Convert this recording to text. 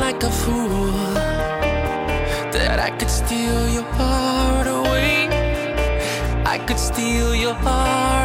like a fool that I could steal your heart away. I could steal your heart